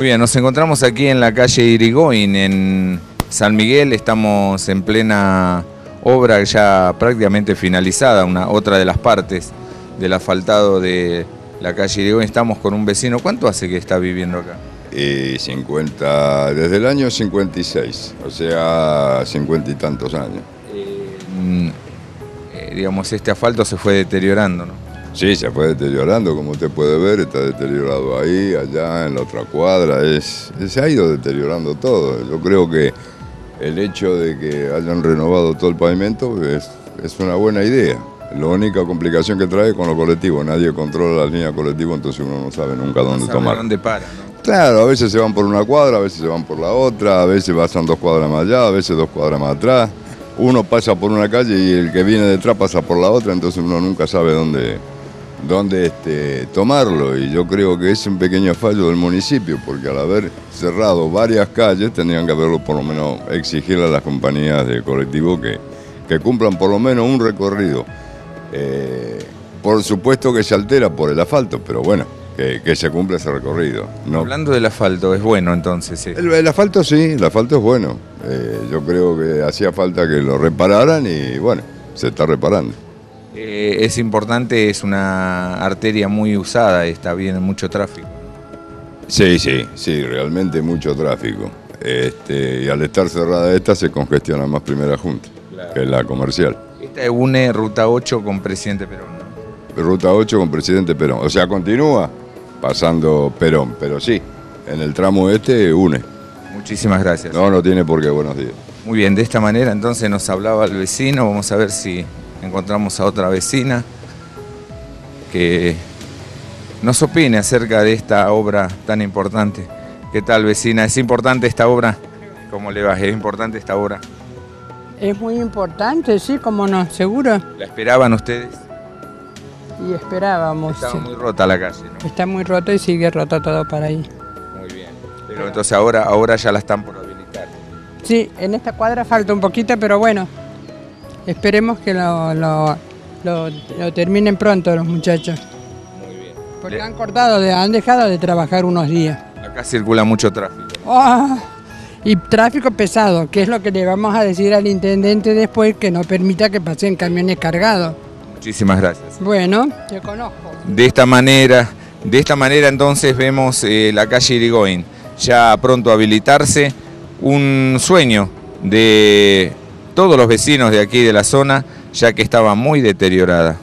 bien, nos encontramos aquí en la calle Irigoyen, en San Miguel. Estamos en plena obra ya prácticamente finalizada, una, otra de las partes del asfaltado de la calle Irigoyen. Estamos con un vecino. ¿Cuánto hace que está viviendo acá? Y 50, desde el año 56, o sea, 50 y tantos años. Mm, eh, digamos, este asfalto se fue deteriorando, ¿no? Sí, se fue deteriorando, como usted puede ver, está deteriorado ahí, allá, en la otra cuadra, es, se ha ido deteriorando todo. Yo creo que el hecho de que hayan renovado todo el pavimento es, es una buena idea. La única complicación que trae con los colectivos, nadie controla la línea colectiva, entonces uno no sabe nunca dónde sabe tomar. dónde para, ¿no? Claro, a veces se van por una cuadra, a veces se van por la otra, a veces pasan dos cuadras más allá, a veces dos cuadras más atrás. Uno pasa por una calle y el que viene detrás pasa por la otra, entonces uno nunca sabe dónde, dónde este, tomarlo. Y yo creo que es un pequeño fallo del municipio, porque al haber cerrado varias calles, tendrían que haberlo por lo menos exigirle a las compañías de colectivo que, que cumplan por lo menos un recorrido. Eh, por supuesto que se altera por el asfalto, pero bueno, que, que se cumpla ese recorrido. No, Hablando del asfalto, es bueno entonces. sí. el, el asfalto sí, el asfalto es bueno. Eh, yo creo que hacía falta que lo repararan y bueno, se está reparando. Eh, es importante, es una arteria muy usada, está bien, mucho tráfico. Sí, sí, sí, realmente mucho tráfico. Este, y al estar cerrada esta se congestiona más primera junta, que es la comercial. Esta une Ruta 8 con Presidente Perón. ¿no? Ruta 8 con presidente Perón. O sea, continúa pasando Perón, pero sí, en el tramo este une. Muchísimas gracias. No, no tiene por qué, buenos días. Muy bien, de esta manera entonces nos hablaba el vecino, vamos a ver si encontramos a otra vecina que nos opine acerca de esta obra tan importante. ¿Qué tal vecina? ¿Es importante esta obra? ¿Cómo le va? ¿Es importante esta obra? Es muy importante, sí, como no, seguro. ¿La esperaban ustedes? Y esperábamos. Estaba sí. muy rota la calle, ¿no? Está muy roto y sigue roto todo para ahí. Muy bien. Pero entonces ahora, ahora ya la están por habilitar. Sí, en esta cuadra falta un poquito, pero bueno, esperemos que lo, lo, lo- lo terminen pronto los muchachos. Muy bien. Porque Le- han cortado, de- han dejado de trabajar unos días. Acá circula mucho tráfico. ¡Ah! Y tráfico pesado, que es lo que le vamos a decir al intendente después, que no permita que pasen camiones cargados. Muchísimas gracias. Bueno, te conozco. De esta manera, de esta manera entonces vemos eh, la calle Irigoyen ya pronto a habilitarse, un sueño de todos los vecinos de aquí de la zona, ya que estaba muy deteriorada.